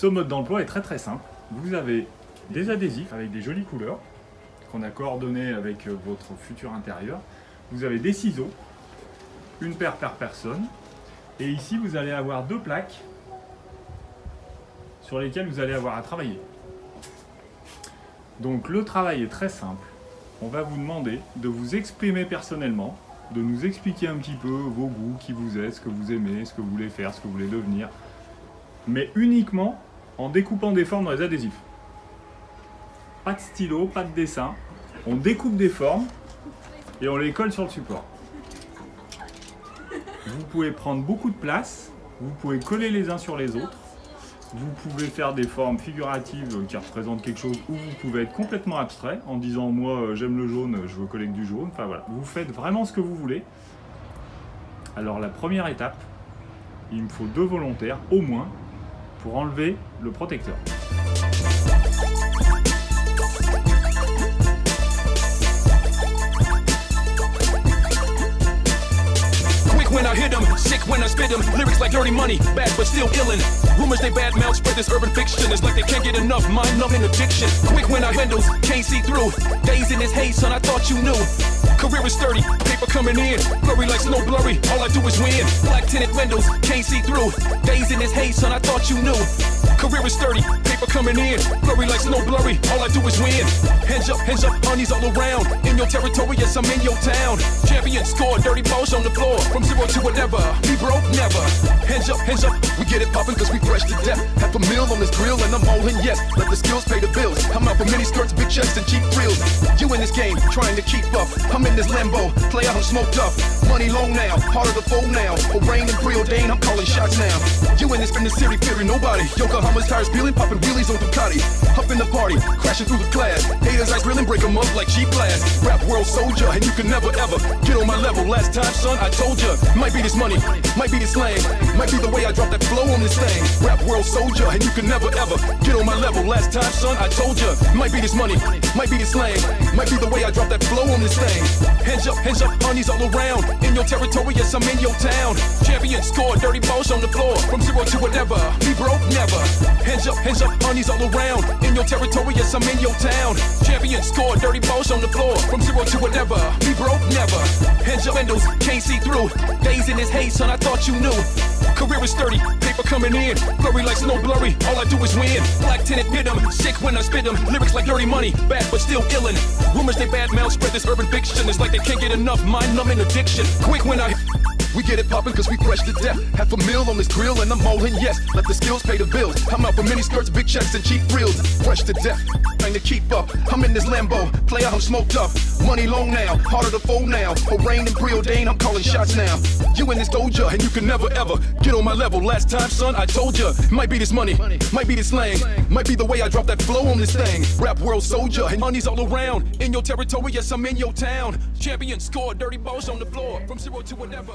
ce mode d'emploi est très très simple. Vous avez des adhésifs avec des jolies couleurs qu'on a coordonnés avec euh, votre futur intérieur. Vous avez des ciseaux, une paire par personne. Et ici, vous allez avoir deux plaques sur lesquelles vous allez avoir à travailler. Donc le travail est très simple. On va vous demander de vous exprimer personnellement, de nous expliquer un petit peu vos goûts, qui vous êtes, ce que vous aimez, ce que vous voulez faire, ce que vous voulez devenir. Mais uniquement en découpant des formes dans les adhésifs. Pas de stylo, pas de dessin. On découpe des formes et on les colle sur le support. Vous pouvez prendre beaucoup de place, vous pouvez coller les uns sur les autres, vous pouvez faire des formes figuratives qui représentent quelque chose ou vous pouvez être complètement abstrait en disant moi euh, j'aime le jaune, je veux coller du jaune. Enfin voilà, vous faites vraiment ce que vous voulez. Alors la première étape, il me faut deux volontaires au moins pour enlever le protecteur. When I hit sick when I spit. Lyrics like dirty money, bad but still illin'. Rumors they bad mouth spread this urban fiction. It's like they can't get enough mind numbing addiction. Quick when I windows, can't see through. Days in this haze, son, I thought you knew. Career is sturdy, paper coming in. Blurry like snow blurry, I do is win. Black tinted windows, can't see through. Days in this haze, son, I thought you knew. Career is sturdy, paper coming in. Blurry like snow blurry, all I do is win. Hands up, hands up, honeys all around. In your territory, yes, I'm in your town. Champion score, dirty balls on the floor. From zero to whatever, be broke never. Hands up, hands up, we get it poppin' cause we fresh to death. Half a meal on this grill and I'm all in, yes. Let the skills pay the bills. I'm out for mini skirts, big checks, and cheap thrills. You in this game, trying to keep up. I'm in this limbo, play out, I'm smoked up. Money long now, harder to fold now. For rain and preordained, I'm calling shots now. You in this from the city, fearing nobody. Yokohama's tires peeling, popping wheelies on Ducati. Up in the party, crashing through the class. Haters, I grilling, break 'em up like cheap glass. Rap world soldier, and you can never ever get on my level. Last time, son, I told ya. Might be this money, might be this slang, might be the way I drop that flow on this thing. Rap world soldier, and you can never ever get on my level. Last time, son, I told ya. Might be this money, might be this slang, might be the way I drop that flow on this thing. Hands up, hands up, honeys all around. In your territory, yes, I'm in your town. Champion score, dirty balls on the floor. From zero to whatever, be broke never. Hands up, hands up, honeys all around. In your territory, yes, I'm in your town. Champion score, dirty balls on the floor. From zero to whatever, be broke never. Hands up, windows, can't see through. Days in this haze, son, I thought you knew. Career is sturdy, paper coming in. Blurry like snow blurry, all I do is win. Black tinted hit 'em, sick when I spit 'em. Lyrics like dirty money, bad but still illin'. Rumors they bad mouth spread this urban fiction. It's like they can't get enough mind numbing addiction. Quick when I. We get it poppin' cause we fresh to death. Half a meal on this grill and I'm in, yes. Let the skills pay the bills. I'm out for mini skirts, big checks, and cheap thrills. Fresh to death, trying to keep up. I'm in this Lambo, play out, I'm smoked up. Money long now, harder to fold now. For rain and preordained, I'm calling shots now. You in this doja and you can never ever get on my level. Last time, son, I told ya. Might be this money, might be this slang, might be the way I drop that flow on this thing. Rap world soldier and money's all around. In your territory, yes, I'm in your town. Champion score, dirty balls on the floor. From zero to whatever.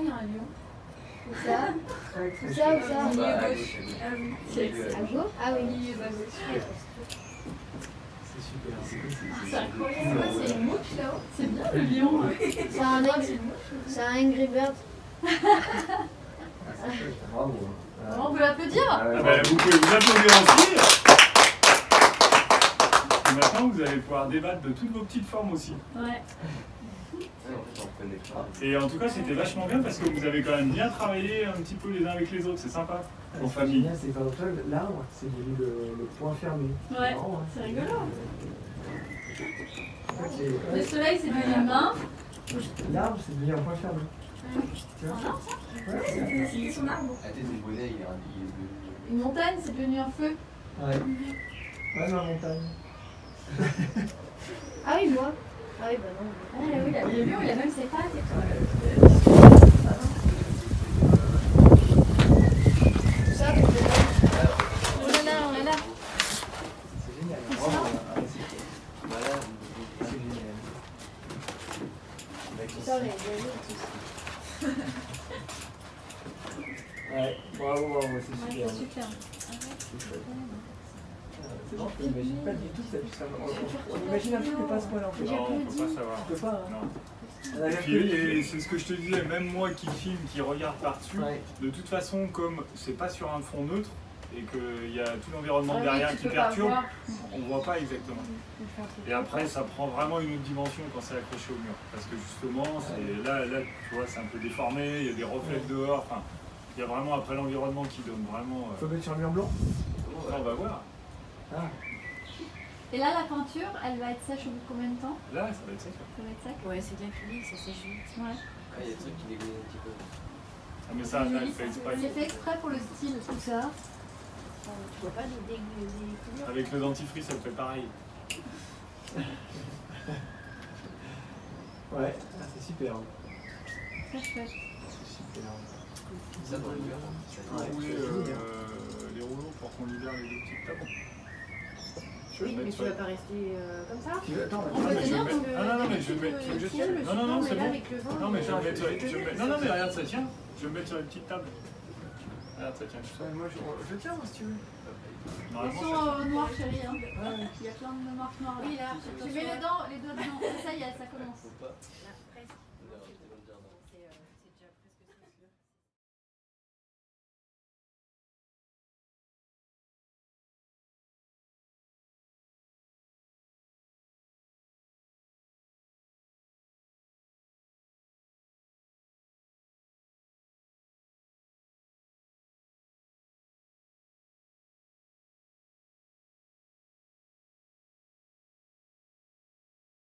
il y a un lion. Où ça? Où ça Où ça? Milieu gauche. Ah oui. C'est À gauche? Ah oui. Milieu bas gauche. C'est C'est incroyable. C'est une mouche là-haut C'est bien le lion. C'est un, Ang- c'est un Angry Bird. Bravo. On peut l'applaudir Ah ben, Vous pouvez vous applaudir aussi. Et maintenant, vous allez pouvoir débattre de toutes vos petites formes aussi. Ouais. Et en tout cas, c'était vachement bien parce que vous avez quand même bien travaillé un petit peu les uns avec les autres. C'est sympa. En famille. C'est pas l'arbre, c'est devenu le, le point fermé. Ouais, hein. c'est rigolo. Le soleil, c'est devenu une main. L'arbre, c'est devenu un point fermé. Ouais, C'est son arbre. Une montagne, c'est devenu un feu. ouais. Ouais, ma montagne. Ah oui, moi. Ah oui, bah non. Oui, il a même ses Voilà, c'est génial. Ouais, bravo, bravo, c'est super. C'est chouette. Euh, C'est bon, on n'imagine pas du tout que ça puisse avoir. On, on imagine un truc mais pas à ce point-là en fait. Non, on peut pas savoir. Tu peux pas, hein. Non. On Et c'est ce que je te disais, même moi qui filme, qui regarde par-dessus, Ouais. de toute façon, comme c'est pas sur un fond neutre et qu'il y a tout l'environnement Ah derrière qui perturbe, on voit pas exactement. Et après, ça prend vraiment une autre dimension quand c'est accroché au mur. Parce que justement, là, là, tu vois, c'est un peu déformé, il y a des reflets dehors. Enfin, il y a vraiment après l'environnement qui donne vraiment. euh, Faut mettre sur un mur blanc? On va voir. Ah, Et là, la peinture, elle va être sèche au bout de combien de temps Là, ça va être ça. ça. Va être sec Ouais, c'est de l'acrylique, ça sèche vite. Ouais. Ah, il y a des trucs qui dégoulinent un petit peu. Ah, mais ça, ça, fait exprès. J'ai fait exprès pour le style, tout ça. Tu vois pas des couleurs Avec le dentifrice, ça me fait pareil. ouais, ah, c'est super. Très chouette. C'est super. Ça dans le mur. Tu peux rouler euh, les rouleaux pour qu'on libère les deux petites tables. Je Oui, mais tu vas pas rester euh, comme ça. Attends, On peut tenir Ah non, non, mais je vais mettre. Non, non, non, c'est bon. Non, mais je vais euh, mettre vais mettre- Non, non, mais regarde, ça tient. Je vais le mettre sur une petite table. Regarde, ça tient. Moi, je, tiens, moi, si tu veux. Attention ça au noir, chérie. Hein. Il y a plein de marques noires. Oui, là, Tu mets les dents, les doigts dedans. Ça y est, ça commence.